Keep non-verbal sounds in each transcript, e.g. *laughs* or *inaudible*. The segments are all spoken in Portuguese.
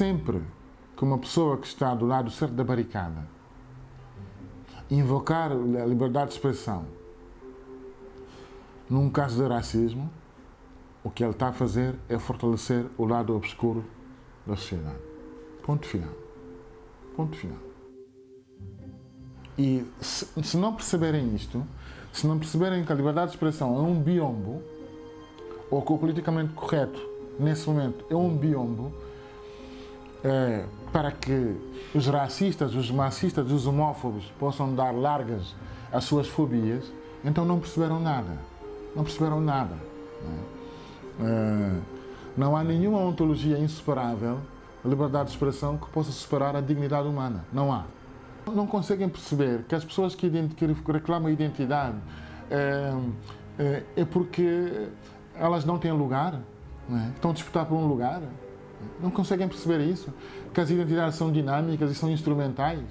sempre que uma pessoa que está do lado certo da barricada invocar a liberdade de expressão num caso de racismo, o que ele está a fazer é fortalecer o lado obscuro da sociedade. Ponto final. Ponto final. E se, se não perceberem isto, se não perceberem que a liberdade de expressão é um biombo, ou que o politicamente correto, nesse momento, é um biombo, é, para que os racistas, os macistas, os homófobos possam dar largas às suas fobias, então não perceberam nada. Não perceberam nada. Não, é? Não há nenhuma ontologia insuperável, liberdade de expressão, que possa superar a dignidade humana. Não há. Não conseguem perceber que as pessoas que, que reclamam identidade é, é, é, porque elas não têm lugar, não é? estão a disputar por um lugar. Não conseguem perceber isso? Que as identidades são dinâmicas e são instrumentais.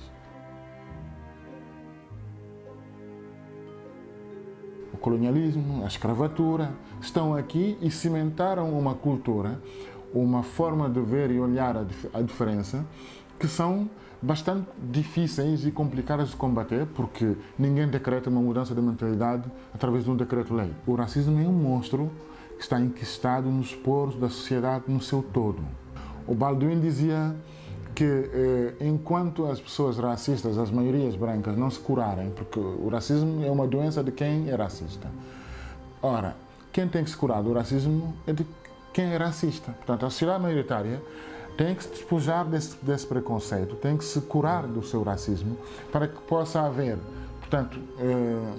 O colonialismo, a escravatura estão aqui e cimentaram uma cultura, uma forma de ver e olhar a diferença que são bastante difíceis e complicadas de combater, porque ninguém decreta uma mudança de mentalidade através de um decreto-lei. O racismo é um monstro que está enquistado nos poros da sociedade no seu todo. O Baldwin dizia que eh, enquanto as pessoas racistas, as maiorias brancas, não se curarem, porque o racismo é uma doença de quem é racista. Ora, quem tem que se curar do racismo é de quem é racista. Portanto, a sociedade maioritária tem que se despojar desse, desse preconceito, tem que se curar do seu racismo para que possa haver, portanto, eh,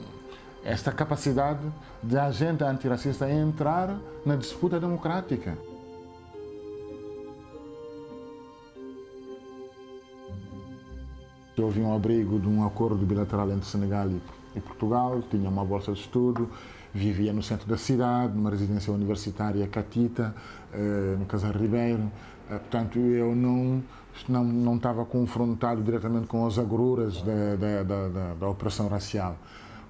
esta capacidade de agente antirracista entrar na disputa democrática. Houve um abrigo de um acordo bilateral entre Senegal e Portugal, tinha uma bolsa de estudo, vivia no centro da cidade, numa residência universitária catita, eh, no Casar Ribeiro. Eh, portanto, eu não, não, não estava confrontado diretamente com as agruras da, da, da, da operação racial.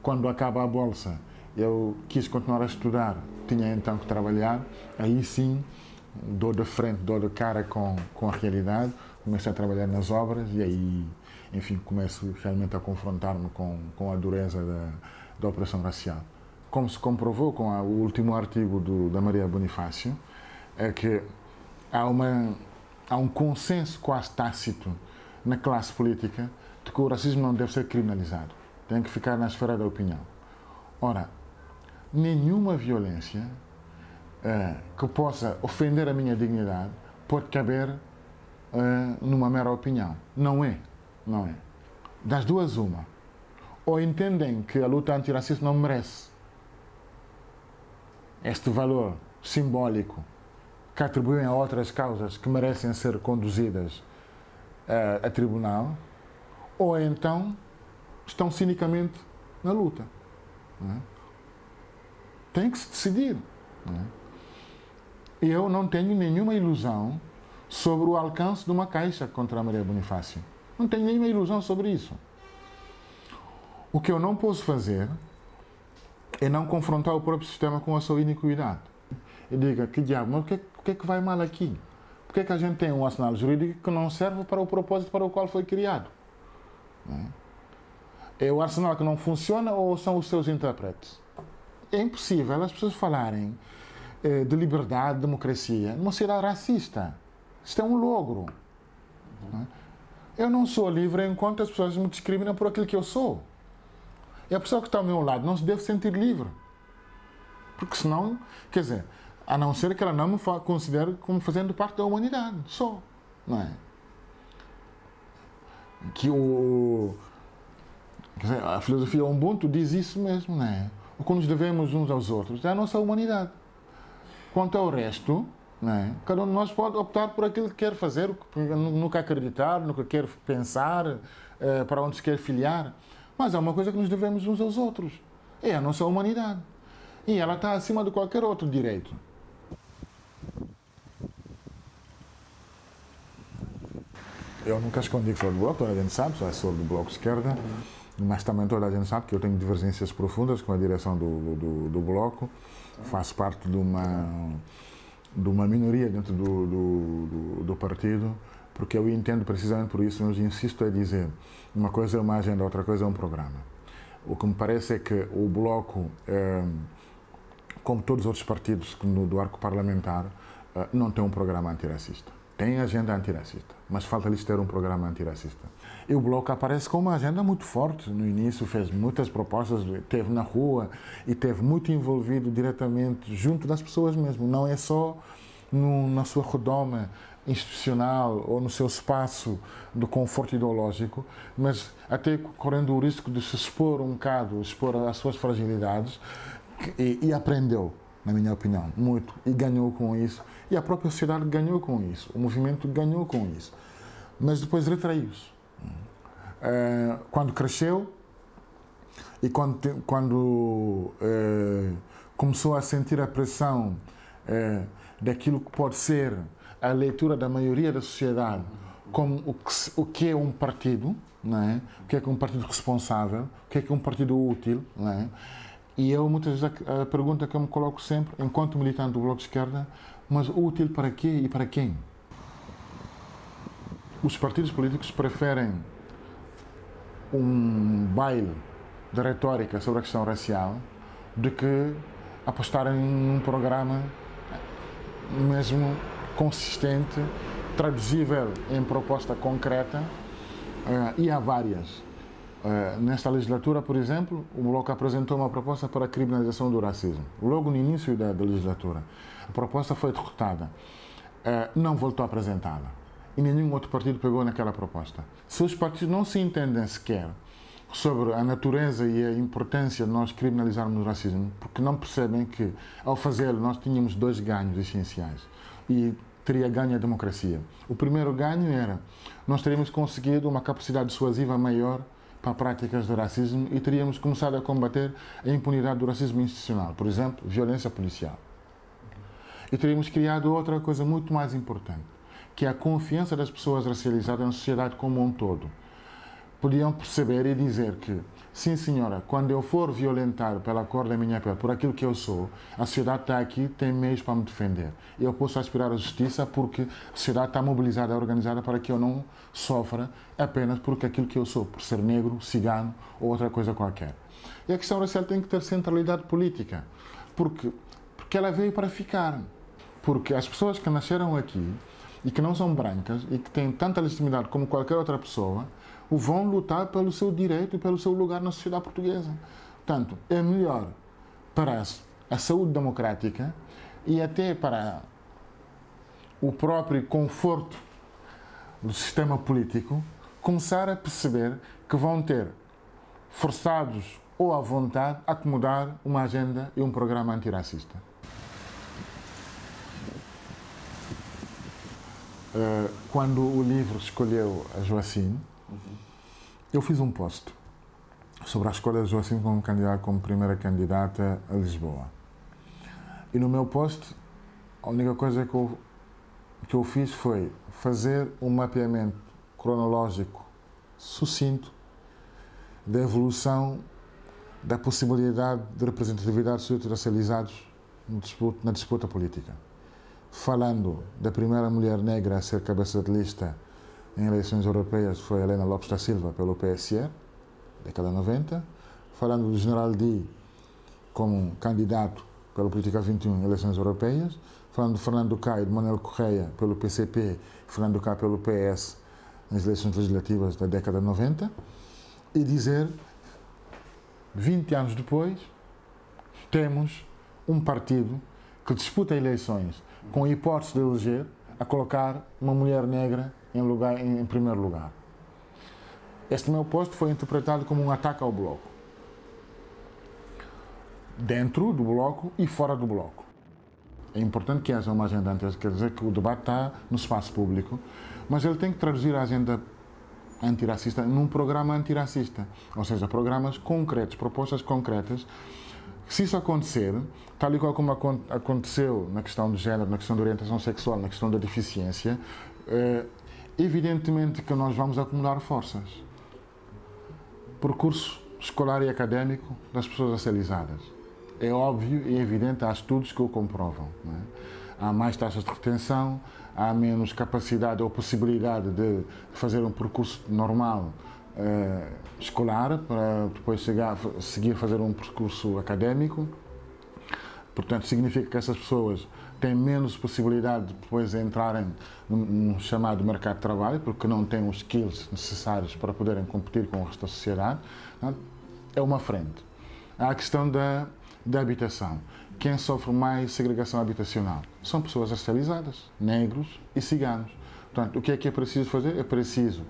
Quando acaba a bolsa, eu quis continuar a estudar, tinha então que trabalhar, aí sim, dou de frente, dou de cara com, com a realidade, comecei a trabalhar nas obras e aí, enfim, começo realmente a confrontar-me com, com a dureza da, da operação racial. Como se comprovou com a, o último artigo do, da Maria Bonifácio, é que há, uma, há um consenso quase tácito na classe política de que o racismo não deve ser criminalizado tem que ficar na esfera da opinião. Ora, nenhuma violência uh, que possa ofender a minha dignidade pode caber uh, numa mera opinião. Não é. Não é. Das duas, uma. Ou entendem que a luta antirracista não merece este valor simbólico que atribuem a outras causas que merecem ser conduzidas uh, a tribunal, ou então estão cinicamente na luta. É? Tem que se decidir. É? Eu não tenho nenhuma ilusão sobre o alcance de uma caixa contra a Maria Bonifácio. Não tenho nenhuma ilusão sobre isso. O que eu não posso fazer é não confrontar o próprio sistema com a sua iniquidade. E diga, que diabo, mas o que, o que é que vai mal aqui? Por que, é que a gente tem um arsenal jurídico que não serve para o propósito para o qual foi criado? É? É o arsenal que não funciona ou são os seus intérpretes? É impossível as pessoas falarem eh, de liberdade, de democracia, numa sociedade racista. Isto é um logro. Uhum. Eu não sou livre enquanto as pessoas me discriminam por aquilo que eu sou. E a pessoa que está ao meu lado não se deve sentir livre. Porque senão, quer dizer, a não ser que ela não me considere como fazendo parte da humanidade, só. Não é? Que o a filosofia Ubuntu diz isso mesmo, não é? O que nos devemos uns aos outros é a nossa humanidade. Quanto ao resto, é? cada um de nós pode optar por aquilo que quer fazer, que acreditar, que quer pensar, eh, para onde se quer filiar. Mas é uma coisa que nos devemos uns aos outros. É a nossa humanidade. E ela está acima de qualquer outro direito. Eu nunca escondi que sou do Bloco, toda a gente sabe, sou do Bloco Esquerda mas também toda a gente sabe que eu tenho divergências profundas com a direção do, do, do Bloco, faço parte de uma, de uma minoria dentro do, do, do, do partido, porque eu entendo precisamente por isso, mas insisto a dizer, uma coisa é uma agenda, outra coisa é um programa. O que me parece é que o Bloco, eh, como todos os outros partidos do arco parlamentar, eh, não tem um programa antirracista. Tem agenda antirracista, mas falta-lhes ter um programa antirracista. E o Bloco aparece com uma agenda muito forte. No início fez muitas propostas, teve na rua e teve muito envolvido diretamente junto das pessoas mesmo. Não é só no, na sua redoma institucional ou no seu espaço de conforto ideológico, mas até correndo o risco de se expor um bocado, expor as suas fragilidades e, e aprendeu, na minha opinião, muito e ganhou com isso. E a própria sociedade ganhou com isso, o movimento ganhou com isso. Mas depois retraiu-se. Eh, quando cresceu e quando, quando eh, começou a sentir a pressão eh, daquilo que pode ser a leitura da maioria da sociedade como o que, o que é um partido, não é? o que é, que é um partido responsável, o que é, que é um partido útil. Não é? E eu, muitas vezes, a, a pergunta que eu me coloco sempre, enquanto militante do Bloco de Esquerda, mas útil para quê e para quem? Os partidos políticos preferem um baile de retórica sobre a questão racial do que apostarem num programa mesmo consistente, traduzível em proposta concreta, uh, e há várias. Uh, nesta legislatura, por exemplo, o Bloco apresentou uma proposta para a criminalização do racismo, logo no início da, da legislatura. A proposta foi derrotada. Uh, não voltou a apresentá-la. E nenhum outro partido pegou naquela proposta. Se os partidos não se entendem sequer sobre a natureza e a importância de nós criminalizarmos o racismo, porque não percebem que, ao fazê-lo, nós tínhamos dois ganhos essenciais. E teria ganho a democracia. O primeiro ganho era nós teríamos conseguido uma capacidade dissuasiva maior para práticas de racismo e teríamos começado a combater a impunidade do racismo institucional, por exemplo, violência policial. E teríamos criado outra coisa muito mais importante, que a confiança das pessoas racializadas na sociedade como um todo podiam perceber e dizer que, sim senhora, quando eu for violentado pela cor da minha pele, por aquilo que eu sou, a sociedade está aqui, tem meios para me defender. Eu posso aspirar à justiça porque a sociedade está mobilizada, organizada para que eu não sofra apenas porque aquilo que eu sou, por ser negro, cigano ou outra coisa qualquer. E a questão racial tem que ter centralidade política, porque, porque ela veio para ficar. Porque as pessoas que nasceram aqui e que não são brancas e que têm tanta legitimidade como qualquer outra pessoa, vão lutar pelo seu direito e pelo seu lugar na sociedade portuguesa. Portanto, é melhor para a saúde democrática e até para o próprio conforto do sistema político começar a perceber que vão ter forçados ou à vontade acomodar uma agenda e um programa antirracista. Eh, quando o livro escolheu a Joacine, eu fiz um post sobre a escolha de Joacim como candidato, como primeira candidata a Lisboa. E no meu post, a única coisa que eu, que eu fiz foi fazer um mapeamento cronológico sucinto da evolução da possibilidade de representatividade de sujeitos racializados na disputa política. Falando da primeira mulher negra a ser cabeça de lista em eleições europeias foi Helena Lopes da Silva pelo PSE, década 90, falando do General Di como candidato pela Política 21 em eleições europeias, falando de Fernando e de Manuel Correia pelo PCP, Fernando Cá pelo PS nas eleições legislativas da década 90, e dizer, 20 anos depois, temos um partido que disputa eleições com a hipótese de eleger a colocar uma mulher negra em, lugar, em, em primeiro lugar. Este meu posto foi interpretado como um ataque ao Bloco. Dentro do Bloco e fora do Bloco. É importante que haja uma agenda antes, quer dizer que o debate está no espaço público, mas ele tem que traduzir a agenda antirracista num programa antirracista, ou seja, programas concretos, propostas concretas. Se isso acontecer, tal e qual como aconteceu na questão do género, na questão da orientação sexual, na questão da deficiência, eh, Evidentemente que nós vamos acumular forças. Percurso escolar e académico das pessoas racializadas. É óbvio e evidente, há estudos que o comprovam. É? há mais taxas de retenção, há menos capacidade ou possibilidade de fazer um percurso normal uh, escolar para depois chegar, seguir fazer um percurso académico. Portanto, significa que essas pessoas têm menos possibilidade de depois entrarem no, chamado mercado de trabalho, porque não têm os skills necessários para poderem competir com o resto da sociedade. É uma frente. Há a questão da, da habitação. Quem sofre mais segregação habitacional? São pessoas racializadas, negros e ciganos. Portanto, o que é que é preciso fazer? É preciso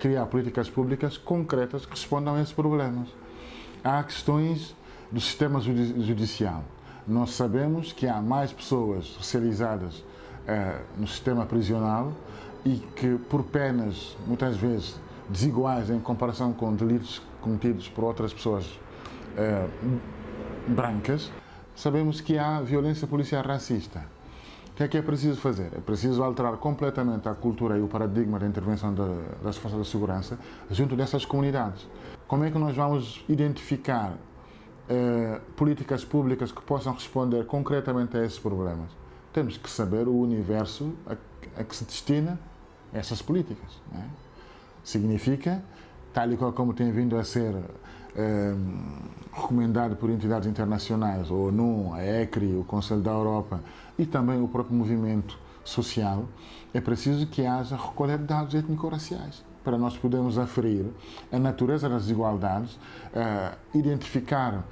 criar políticas públicas concretas que respondam a esses problemas. Há questões do sistema judicial nós sabemos que há mais pessoas racializadas eh, no sistema prisional e que, por penas, muitas vezes, desiguais em comparação com delitos cometidos por outras pessoas eh, brancas, sabemos que há violência policial racista. Que é que é preciso fazer? É preciso alterar completamente a cultura e o paradigma da intervenção das forças de segurança junto dessas comunidades. Como é que nós vamos identificar eh, políticas públicas que possam responder concretamente a esses problemas. Temos que saber o universo a, a que se destina essas políticas. É? Significa, tal e qual como tem vindo a ser eh, recomendado por entidades internacionais, a ONU, a ECRI, o Conselho da Europa e também o próprio movimento social, é preciso que haja recolha de dados étnico-raciais para nós podermos aferir a natureza das desigualdades, uh, identificar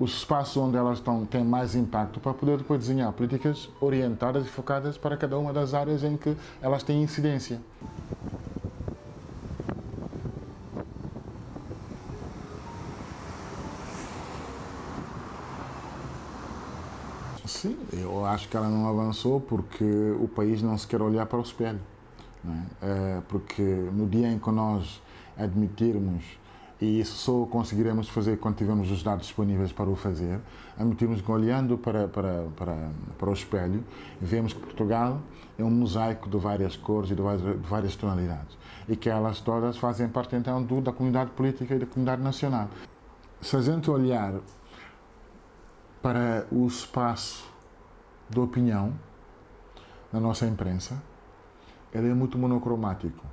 os espaços onde elas estão, têm mais impacto, para poder depois desenhar políticas orientadas e focadas para cada uma das áreas em que elas têm incidência. Sim, acho que ela não avançou porque o país não se quer olhar para o espelho. É? é? porque no dia em que nós admitirmos, e isso só conseguiremos fazer quando tivermos os dados disponíveis para o fazer, admitirmos que olhando para, para, para, para o espelho, vemos que Portugal é um mosaico de várias cores e de várias, de várias tonalidades. E que elas todas fazem parte então do, da comunidade política e da comunidade nacional. Se a gente olhar para o espaço de opinião na nossa imprensa, ele é muito monocromático.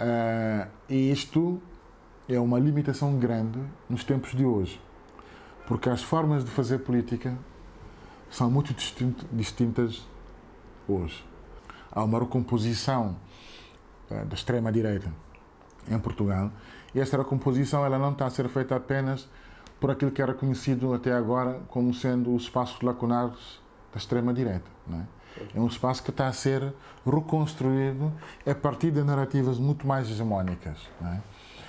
Uh, e isto é uma limitação grande nos tempos de hoje, porque as formas de fazer política são muito distinto, distintas hoje. Há uma recomposição uh, da extrema-direita em Portugal e esta recomposição ela não está a ser feita apenas por aquilo que era conhecido até agora como sendo os espaços lacunares da extrema-direita. É? É um espaço que está a ser reconstruído a partir de narrativas muito mais hegemónicas. É?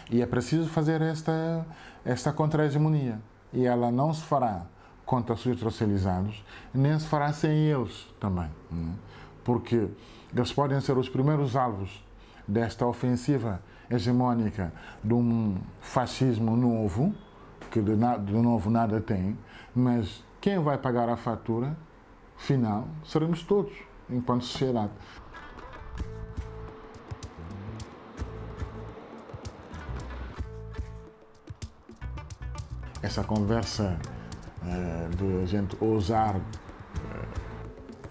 E é preciso fazer esta, esta contra-hegemonia. E ela não se fará contra os racializados, nem se fará sem eles também. É? Porque eles podem ser os primeiros alvos desta ofensiva hegemónica de um fascismo novo, que de, de novo nada tem, mas quem vai pagar a fatura final seremos todos, enquanto sociedade. Essa conversa uh, de a gente ousar uh,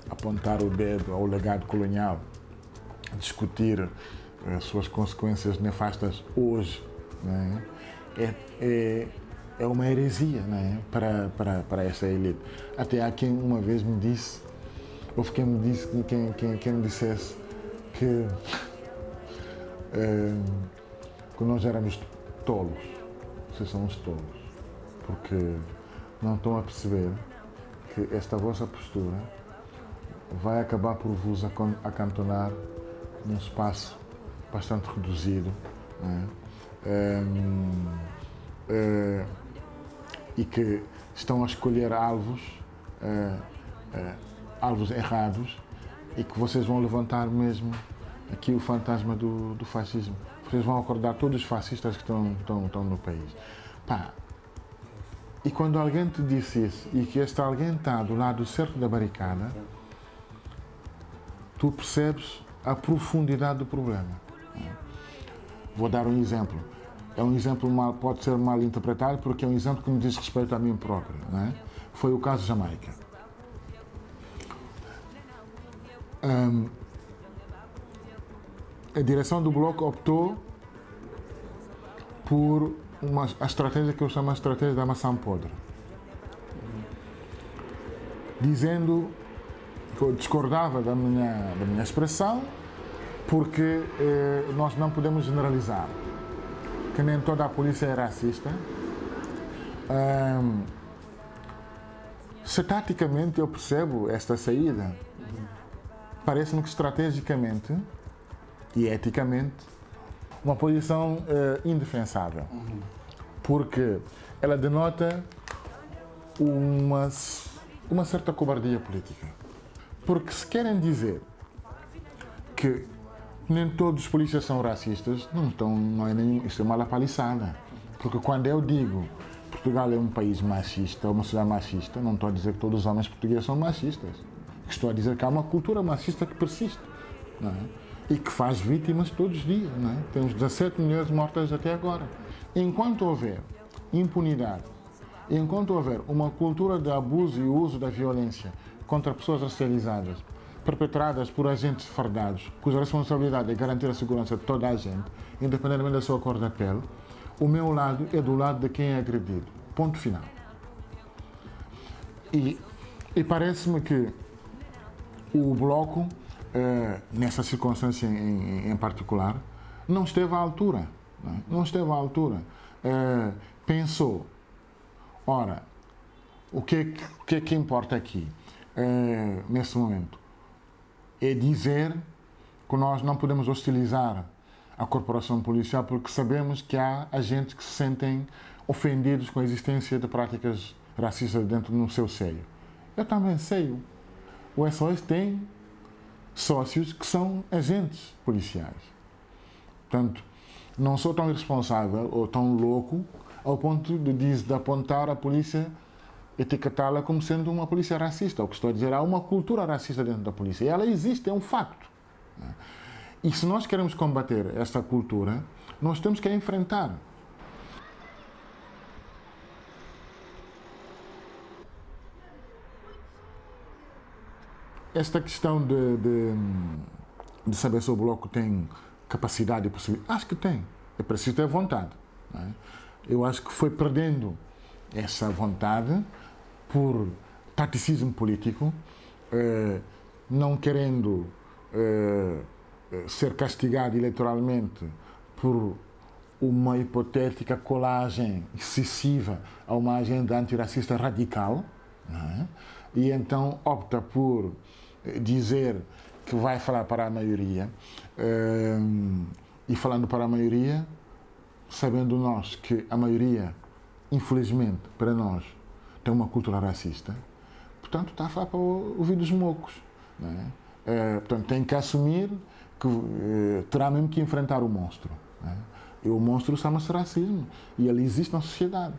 apontar o dedo ao legado colonial, discutir as uh, suas consequências nefastas hoje, né? é, é é uma heresia né, para, para, para essa elite. Até há quem uma vez me disse, houve quem me disse, quem, quem, quem me dissesse que, é, que nós éramos tolos, vocês são os tolos, porque não estão a perceber que esta vossa postura vai acabar por vos acantonar num espaço bastante reduzido. Né? É, é, e que estão a escolher alvos, uh, uh, alvos errados e que vocês vão levantar mesmo aqui o fantasma do, do fascismo. Vocês vão acordar todos os fascistas que estão, estão, estão no país. Pá. E quando alguém te disse isso e que este alguém está do lado certo da barricada, tu percebes a profundidade do problema. Vou dar um exemplo é um exemplo mal, pode ser mal interpretado porque é um exemplo que me diz respeito a mim próprio. Não é? Foi o caso Jamaica. Um, a direção do Bloco optou por uma, a estratégia que eu chamo de estratégia da maçã podre. Dizendo que eu discordava da minha, da minha expressão, porque eh, nós não podemos generalizar que nem toda a polícia é racista. Um, se taticamente eu percebo esta saída, parece-me que estrategicamente e eticamente uma posição uh, indefensável. Porque ela denota uma, uma certa cobardia política. Porque se querem dizer que nem todos os polícias são racistas, não, estão, não é nem, isso é uma lapaliçada. Porque quando eu digo Portugal é um país machista, uma sociedade machista, não estou a dizer que todos os homens portugueses são machistas. Estou a dizer que há uma cultura machista que persiste é? e que faz vítimas todos os dias. É? Temos 17 mulheres mortas até agora. Enquanto houver impunidade, enquanto houver uma cultura de abuso e uso da violência contra pessoas racializadas, perpetradas por agentes fardados, cuja responsabilidade é garantir a segurança de toda a gente, independentemente da sua cor da pele, o meu lado é do lado de quem é agredido. Ponto final. E, e parece-me que o Bloco, eh, nessa circunstância em, em, particular, não esteve à altura. Não, é? não esteve à altura. Eh, pensou, ora, o que, é o que é que importa aqui, eh, nesse momento? É dizer que nós não podemos hostilizar a corporação policial porque sabemos que há agentes que se sentem ofendidos com a existência de práticas racistas dentro do seu seio. Eu também sei. O SOS tem sócios que são agentes policiais. Portanto, não sou tão irresponsável ou tão louco ao ponto de, de apontar a polícia etiquetá-la como sendo uma polícia racista. O que estou a dizer, há uma cultura racista dentro da polícia. E ela existe, é um facto. E se nós queremos combater esta cultura, nós temos que a enfrentar. Esta questão de, de, de saber se o Bloco tem capacidade e possibilidade, acho que tem. É preciso ter vontade. É? Eu acho que foi perdendo essa vontade por taticismo político, eh, não querendo eh, ser castigado eleitoralmente por uma hipotética colagem excessiva a uma agenda antirracista radical, é? e então opta por dizer que vai falar para a maioria, eh, e falando para a maioria, sabendo nós que a maioria, infelizmente para nós, tem uma cultura racista, portanto está a falar para ouvir dos mocos. É? É, portanto, tem que assumir que é, terá mesmo que enfrentar o monstro. É? E o monstro chama-se racismo e ele existe na sociedade.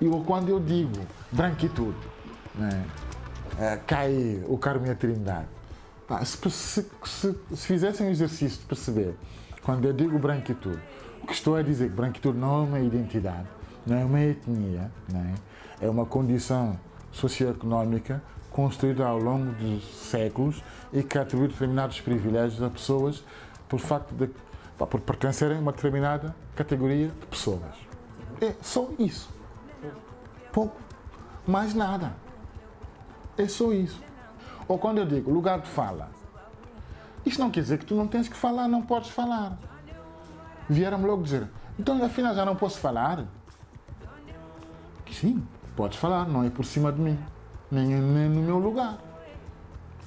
E quando eu digo branquitude, né, cai o Carmo e a Trindade. Se, se, se, se fizessem o exercício de perceber, quando eu digo branquitude, o que estou a dizer que branquitude não é uma identidade, não é uma etnia, não é? uma condição socioeconómica construída ao longo dos séculos e que atribui determinados privilégios a pessoas por facto de por pertencerem a uma determinada categoria de pessoas. É só isso. Pouco. Mais nada. É só isso. Ou quando eu digo lugar de fala, isso não quer dizer que tu não tens que falar, não podes falar. Vieram-me logo dizer, então afinal já não posso falar? Sim, podes falar, não é por cima de mim, nem, nem no meu lugar.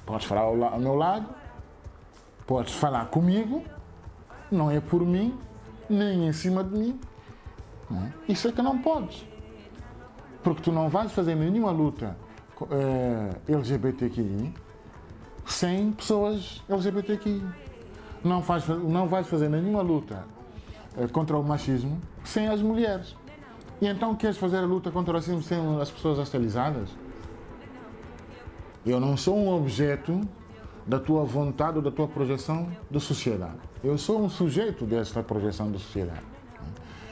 Podes falar ao, ao meu lado, podes falar comigo, não é por mim, nem em cima de mim. É? Isso é que não podes. Porque tu não vais fazer nenhuma luta uh, eh, LGBTQI sem pessoas LGBTQI. Não, faz, não vais fazer nenhuma luta uh, contra o machismo sem as mulheres. E então queres fazer a luta contra o racismo sem as pessoas racializadas? Eu não sou um objeto da tua vontade ou da tua projeção de sociedade. Eu sou um sujeito desta projeção de sociedade.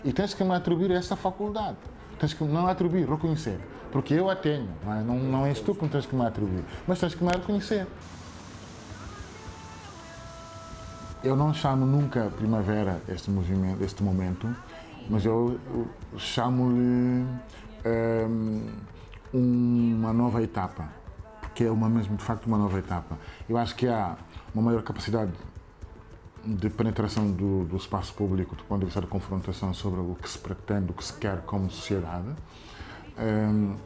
E tens que me atribuir essa faculdade. Tens que não atribuir, reconhecer. Porque eu a tenho, não é, não, não és tu que tens que me atribuir, mas tens que me reconhecer. Eu não chamo nunca primavera este movimento, este momento, mas eu chamo-lhe um, uma nova etapa, porque é uma mesmo de facto uma nova etapa. Eu acho que há uma maior capacidade de penetração do, do, espaço público do ponto de vista de confrontação sobre o que se pretende, o que se quer como sociedade. Um,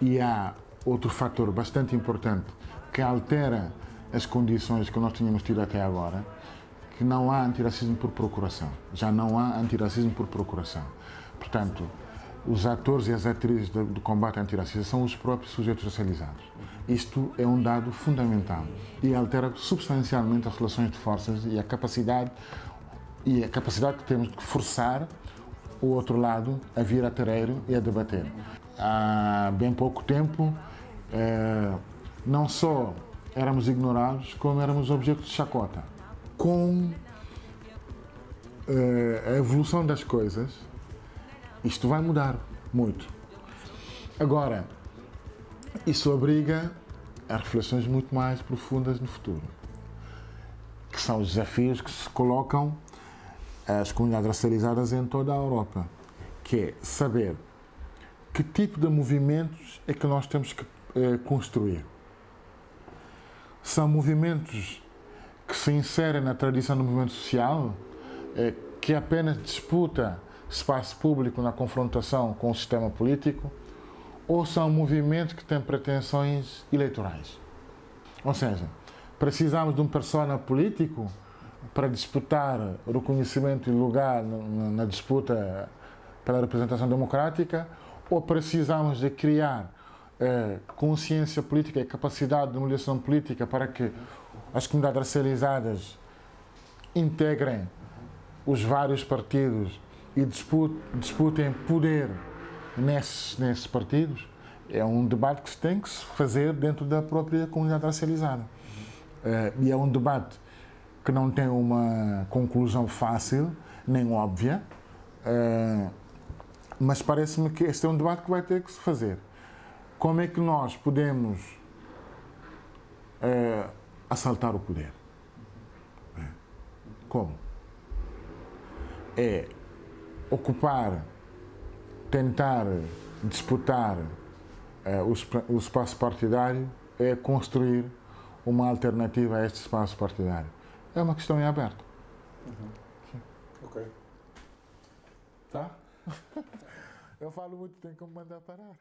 e há outro fator bastante importante que altera as condições que nós tínhamos tido até agora, que não há antiracismo por procuração. Já não há antiracismo por procuração. Portanto, os atores e as atrizes do, do combate antiracismo são os próprios sujeitos racializados. Isto é um dado fundamental e altera substancialmente as relações de forças e a capacidade e a capacidade que temos de forçar o outro lado a vir a terreiro e a debater. Há bem pouco tempo, eh, não só éramos ignorados, como éramos objeto de chacota. Com eh, a evolução das coisas, isto vai mudar muito. Agora, isso obriga a reflexões muito mais profundas no futuro, que são os desafios que se colocam às comunidades racializadas em toda a Europa, que é saber que tipo de movimentos é que nós temos que eh, construir. São movimentos que se inserem na tradição do movimento social, eh, que apenas disputa espaço público na confrontação com o sistema político, ou são movimentos que têm pretensões eleitorais. Ou seja, precisamos de um persona político para disputar reconhecimento e lugar na disputa pela representação democrática, ou precisamos de criar eh, consciência política e capacidade de moderação política para que as comunidades racializadas integrem os vários partidos e disputem poder nesses, nesses partidos, é um debate que se tem que se fazer dentro da própria comunidade racializada. Uh, e é um debate que não tem uma conclusão fácil, nem óbvia, uh, mas parece-me que este é um debate que vai ter que se fazer. Como é que nós podemos uh, assaltar o poder? Como? É ocupar tentar disputar uh, o, o espaço partidário é construir uma alternativa a este espaço partidário. É uma questão em aberto. Uhum. Ok. Tá? *laughs* Eu falo muito, tem como mandar parar.